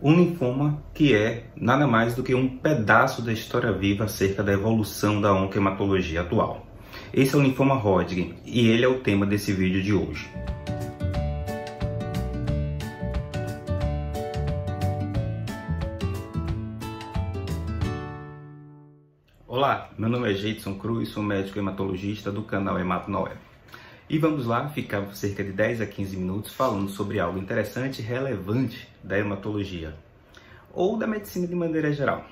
O linfoma, que é nada mais do que um pedaço da história viva acerca da evolução da oncohematologia atual. Esse é o linfoma Hodgkin e ele é o tema desse vídeo de hoje. Olá, meu nome é Jeitson Cruz, sou médico hematologista do canal Hemato Noé. E vamos lá ficar cerca de 10 a 15 minutos falando sobre algo interessante e relevante da hematologia ou da medicina de maneira geral.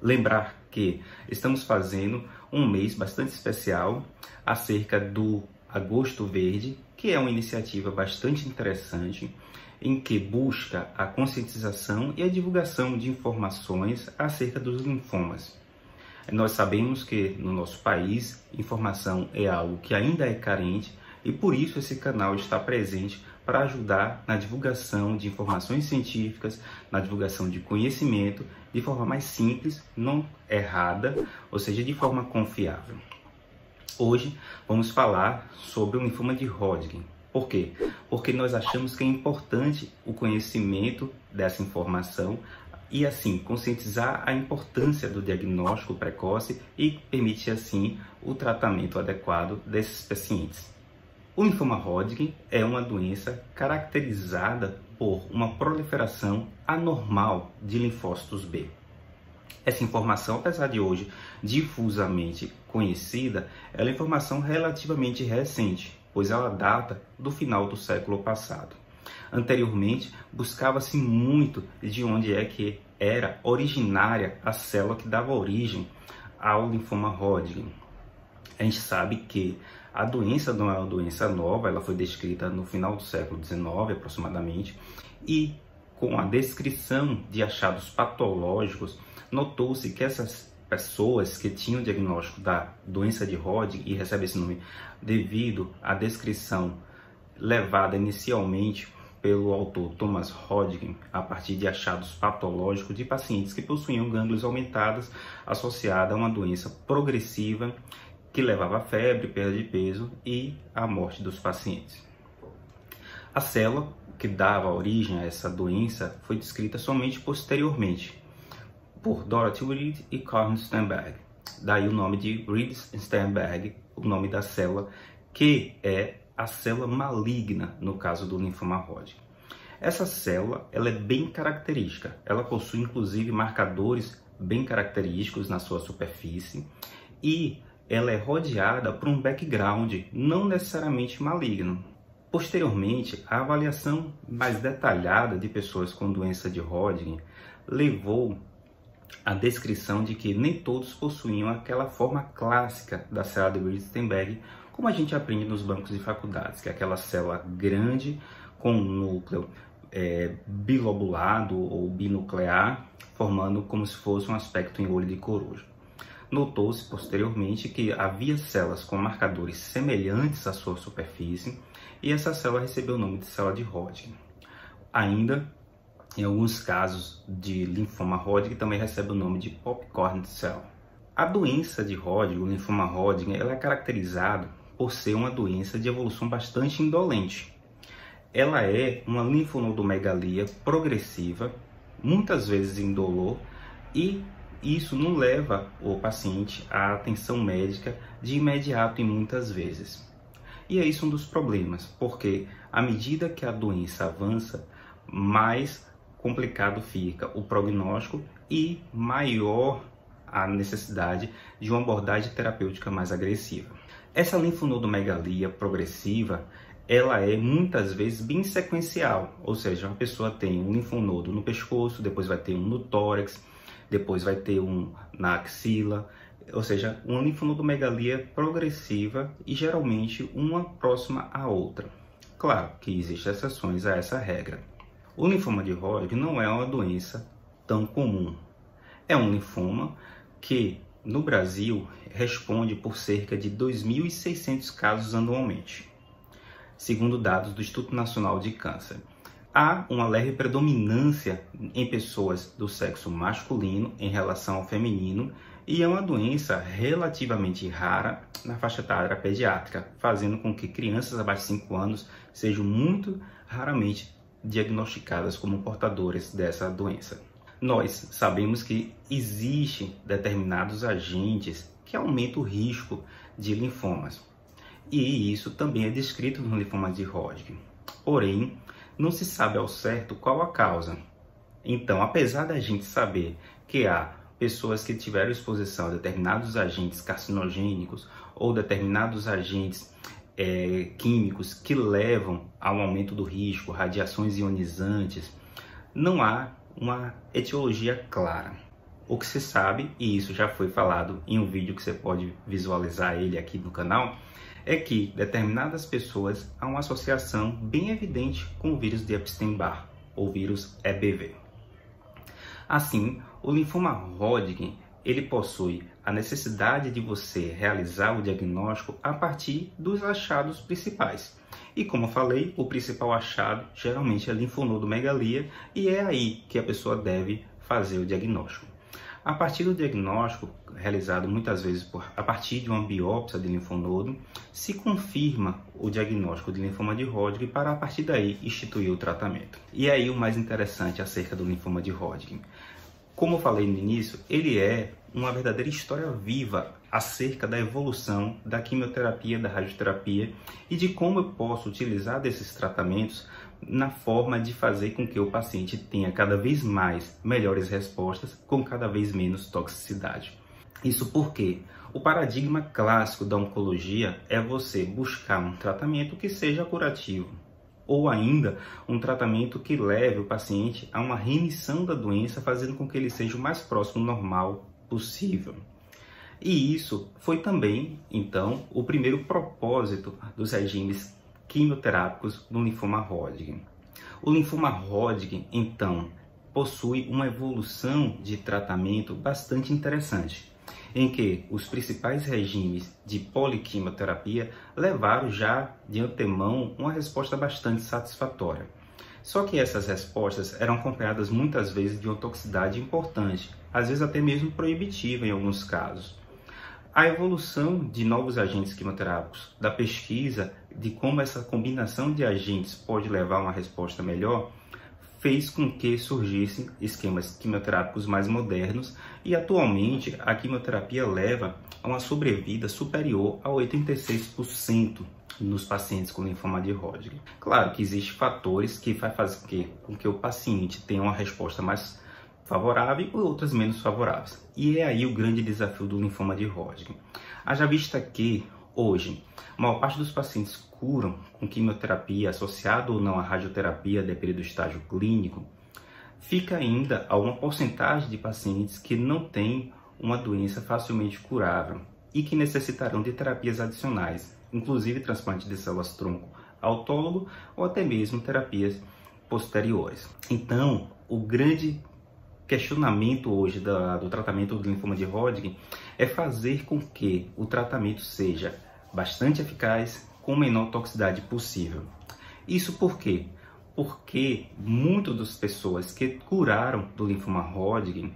Lembrar que estamos fazendo um mês bastante especial acerca do Agosto Verde, que é uma iniciativa bastante interessante em que busca a conscientização e a divulgação de informações acerca dos linfomas. Nós sabemos que no nosso país informação é algo que ainda é carente e por isso esse canal está presente para ajudar na divulgação de informações científicas, na divulgação de conhecimento de forma mais simples, não errada, ou seja, de forma confiável. Hoje vamos falar sobre o linfoma de Hodgkin. Por quê? Porque nós achamos que é importante o conhecimento dessa informação e assim conscientizar a importância do diagnóstico precoce e permitir assim o tratamento adequado desses pacientes. O linfoma Hodgkin é uma doença caracterizada por uma proliferação anormal de linfócitos B. Essa informação, apesar de hoje difusamente conhecida, é uma informação relativamente recente, pois ela data do final do século passado. Anteriormente, buscava-se muito de onde é que era originária a célula que dava origem ao linfoma Hodgkin. A gente sabe que a doença não é uma doença nova, ela foi descrita no final do século XIX aproximadamente, e com a descrição de achados patológicos, notou-se que essas pessoas que tinham o diagnóstico da doença de Hodgkin e recebem esse nome devido à descrição levada inicialmente pelo autor Thomas Hodgkin a partir de achados patológicos de pacientes que possuíam gânglios aumentadas associada a uma doença progressiva que levava a febre, perda de peso e a morte dos pacientes. A célula que dava origem a essa doença foi descrita somente posteriormente por Dorothy Reed e Carl Sternberg. Daí o nome de Reed-Sternberg, o nome da célula, que é a célula maligna no caso do linfoma Hodgkin. Essa célula ela é bem característica, ela possui inclusive marcadores bem característicos na sua superfície e ela é rodeada por um background não necessariamente maligno. Posteriormente, a avaliação mais detalhada de pessoas com doença de Hodgkin levou à descrição de que nem todos possuíam aquela forma clássica da célula de Wittenberg como a gente aprende nos bancos de faculdades, que é aquela célula grande com um núcleo é, bilobulado ou binuclear, formando como se fosse um aspecto em olho de coruja. Notou-se posteriormente que havia células com marcadores semelhantes à sua superfície e essa célula recebeu o nome de célula de Hodgkin. Ainda, em alguns casos de linfoma Hodgkin, também recebe o nome de popcorn cell. A doença de Hodgkin, o linfoma Hodgkin, ela é caracterizada por ser uma doença de evolução bastante indolente. Ela é uma linfonodomegalia progressiva, muitas vezes indolor, e isso não leva o paciente à atenção médica de imediato e muitas vezes. E é isso um dos problemas, porque à medida que a doença avança, mais complicado fica o prognóstico e maior a necessidade de uma abordagem terapêutica mais agressiva. Essa linfonodomegalia progressiva, ela é muitas vezes bem sequencial, ou seja, uma pessoa tem um linfonodo no pescoço, depois vai ter um no tórax, depois vai ter um na axila, ou seja, uma linfonodomegalia progressiva e geralmente uma próxima à outra. Claro que existem exceções a essa regra. O linfoma de Hodgkin não é uma doença tão comum. É um linfoma que no Brasil, responde por cerca de 2.600 casos anualmente, segundo dados do Instituto Nacional de Câncer. Há uma leve predominância em pessoas do sexo masculino em relação ao feminino e é uma doença relativamente rara na faixa etária pediátrica, fazendo com que crianças abaixo de 5 anos sejam muito raramente diagnosticadas como portadores dessa doença. Nós sabemos que existem determinados agentes que aumentam o risco de linfomas. E isso também é descrito no linfoma de Hodgkin. Porém, não se sabe ao certo qual a causa. Então, apesar da gente saber que há pessoas que tiveram exposição a determinados agentes carcinogênicos ou determinados agentes é, químicos que levam ao aumento do risco, radiações ionizantes, não há uma etiologia clara. O que se sabe, e isso já foi falado em um vídeo que você pode visualizar ele aqui no canal, é que determinadas pessoas há uma associação bem evidente com o vírus de Epstein-Barr, ou vírus EBV. Assim, o linfoma Hodgkin ele possui a necessidade de você realizar o diagnóstico a partir dos achados principais. E como falei, o principal achado geralmente é linfonodomegalia e é aí que a pessoa deve fazer o diagnóstico. A partir do diagnóstico, realizado muitas vezes por, a partir de uma biópsia de linfonodo, se confirma o diagnóstico de linfoma de Hodgkin para a partir daí instituir o tratamento. E aí o mais interessante acerca do linfoma de Hodgkin. Como eu falei no início, ele é uma verdadeira história viva acerca da evolução da quimioterapia, da radioterapia e de como eu posso utilizar desses tratamentos na forma de fazer com que o paciente tenha cada vez mais melhores respostas com cada vez menos toxicidade. Isso porque o paradigma clássico da oncologia é você buscar um tratamento que seja curativo, ou ainda um tratamento que leve o paciente a uma remissão da doença, fazendo com que ele seja o mais próximo normal possível. E isso foi também, então, o primeiro propósito dos regimes quimioterápicos no linfoma Hodgkin. O linfoma Hodgkin, então, possui uma evolução de tratamento bastante interessante, em que os principais regimes de poliquimioterapia levaram já de antemão uma resposta bastante satisfatória. Só que essas respostas eram acompanhadas muitas vezes de uma toxicidade importante, às vezes até mesmo proibitiva em alguns casos. A evolução de novos agentes quimioterápicos, da pesquisa de como essa combinação de agentes pode levar a uma resposta melhor, fez com que surgissem esquemas quimioterápicos mais modernos e atualmente a quimioterapia leva a uma sobrevida superior a 86% nos pacientes com linfoma de Hodgkin. Claro que existem fatores que fazem fazer com que o paciente tenha uma resposta mais favorável e outras menos favoráveis. E é aí o grande desafio do linfoma de Hodgkin. Haja vista que, hoje, a maior parte dos pacientes curam com quimioterapia associada ou não à radioterapia, dependendo do estágio clínico, fica ainda alguma porcentagem de pacientes que não têm uma doença facilmente curável e que necessitarão de terapias adicionais, inclusive transplante de células tronco autólogo ou até mesmo terapias posteriores. Então, o grande questionamento hoje da, do tratamento do linfoma de Hodgkin é fazer com que o tratamento seja bastante eficaz com menor toxicidade possível. Isso por quê? Porque muitas das pessoas que curaram do linfoma Hodgkin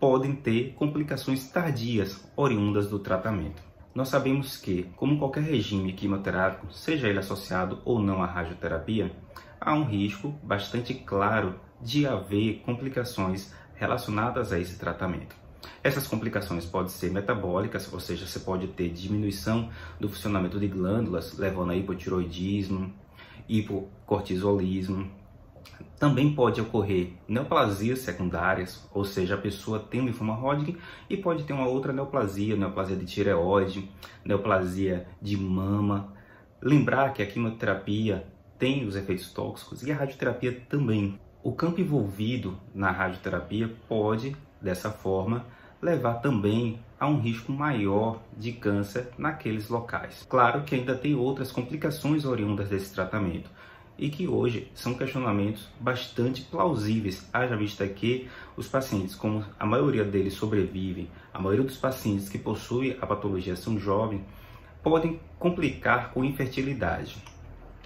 podem ter complicações tardias oriundas do tratamento. Nós sabemos que, como qualquer regime quimioterápico, seja ele associado ou não à radioterapia, há um risco bastante claro de haver complicações relacionadas a esse tratamento. Essas complicações podem ser metabólicas, ou seja, você pode ter diminuição do funcionamento de glândulas, levando a hipotiroidismo, hipocortisolismo. Também pode ocorrer neoplasias secundárias, ou seja, a pessoa tem um linfoma Hodgkin e pode ter uma outra neoplasia, neoplasia de tireoide, neoplasia de mama. Lembrar que a quimioterapia tem os efeitos tóxicos e a radioterapia também. O campo envolvido na radioterapia pode, dessa forma, levar também a um risco maior de câncer naqueles locais. Claro que ainda tem outras complicações oriundas desse tratamento e que hoje são questionamentos bastante plausíveis, haja vista que os pacientes, como a maioria deles sobrevivem, a maioria dos pacientes que possuem a patologia são jovens, podem complicar com infertilidade.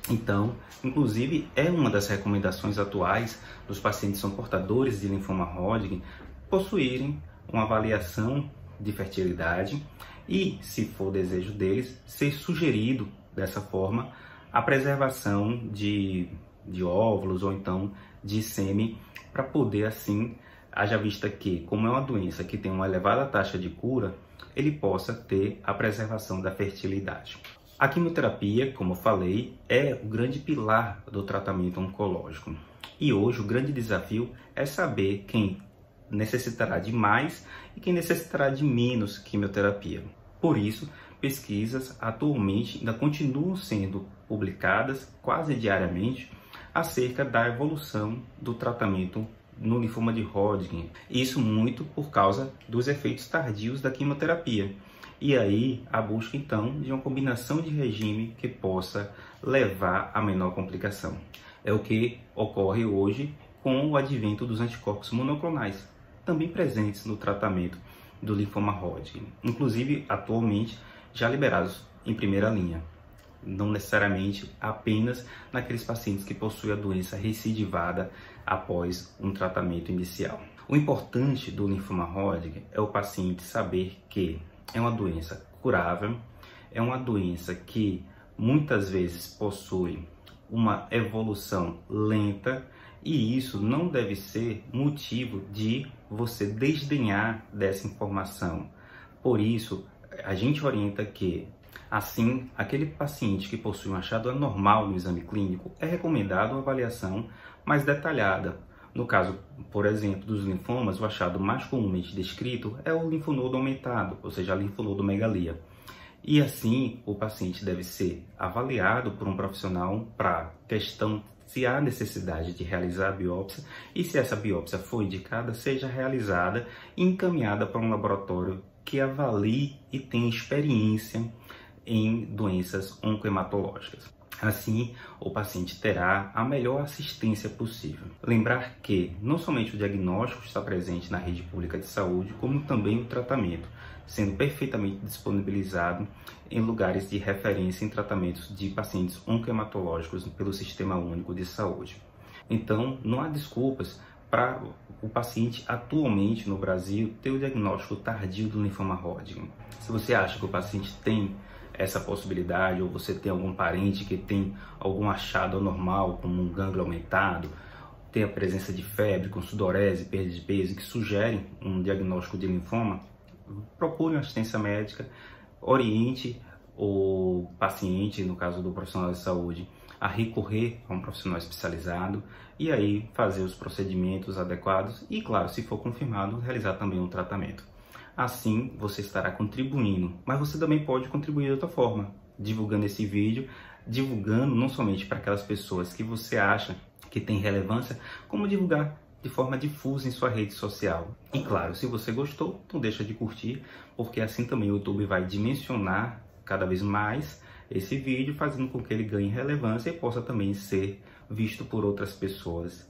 Então, inclusive, é uma das recomendações atuais dos pacientes que são portadores de linfoma Hodgkin possuírem uma avaliação de fertilidade e, se for desejo deles, ser sugerido dessa forma a preservação de de óvulos ou então de sêmen, para poder assim, haja vista que, como é uma doença que tem uma elevada taxa de cura, ele possa ter a preservação da fertilidade. A quimioterapia, como eu falei, é o grande pilar do tratamento oncológico. E hoje o grande desafio é saber quem necessitará de mais e quem necessitará de menos quimioterapia. Por isso, pesquisas atualmente ainda continuam sendo publicadas quase diariamente acerca da evolução do tratamento no linfoma de Hodgkin. Isso muito por causa dos efeitos tardios da quimioterapia. E aí a busca então de uma combinação de regime que possa levar a menor complicação. É o que ocorre hoje com o advento dos anticorpos monoclonais, também presentes no tratamento do linfoma Hodgkin, inclusive atualmente já liberados em primeira linha, não necessariamente apenas naqueles pacientes que possuem a doença recidivada após um tratamento inicial. O importante do linfoma Hodgkin é o paciente saber que é uma doença curável, é uma doença que muitas vezes possui uma evolução lenta e isso não deve ser motivo de você desdenhar dessa informação. Por isso, a gente orienta que, assim, aquele paciente que possui um achado anormal no exame clínico, é recomendado uma avaliação mais detalhada. No caso, por exemplo, dos linfomas, o achado mais comumente descrito é o linfonodo aumentado, ou seja, a linfonodomegalia. E assim, o paciente deve ser avaliado por um profissional para questão se há necessidade de realizar a biópsia e se essa biópsia for indicada, seja realizada e encaminhada para um laboratório que avalie e tenha experiência em doenças oncohematológicas. Assim, o paciente terá a melhor assistência possível. Lembrar que não somente o diagnóstico está presente na rede pública de saúde, como também o tratamento, sendo perfeitamente disponibilizado em lugares de referência em tratamentos de pacientes oncohematológicos pelo Sistema Único de Saúde. Então, não há desculpas para o paciente atualmente no Brasil ter o diagnóstico tardio do linfoma Hodgkin. Se você acha que o paciente tem essa possibilidade, ou você tem algum parente que tem algum achado anormal, como um gânglio aumentado, tem a presença de febre, com sudorese, perda de peso, que sugere um diagnóstico de linfoma, procure uma assistência médica, oriente o paciente, no caso do profissional de saúde, a recorrer a um profissional especializado e aí fazer os procedimentos adequados e, claro, se for confirmado, realizar também um tratamento. Assim, você estará contribuindo, mas você também pode contribuir de outra forma, divulgando esse vídeo, divulgando não somente para aquelas pessoas que você acha que tem relevância, como divulgar de forma difusa em sua rede social. E claro, se você gostou, não deixa de curtir, porque assim também o YouTube vai dimensionar cada vez mais esse vídeo, fazendo com que ele ganhe relevância e possa também ser visto por outras pessoas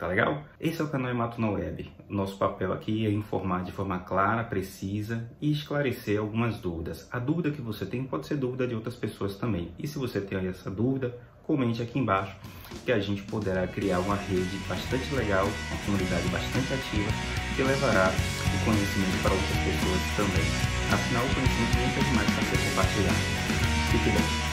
Tá legal? Esse é o canal Emato na Web. Nosso papel aqui é informar de forma clara, precisa e esclarecer algumas dúvidas. A dúvida que você tem pode ser dúvida de outras pessoas também. E se você tem essa dúvida, comente aqui embaixo que a gente poderá criar uma rede bastante legal, uma comunidade bastante ativa que levará o conhecimento para outras pessoas também. Afinal, o conhecimento nunca é demais para ser compartilhado. Fique bem.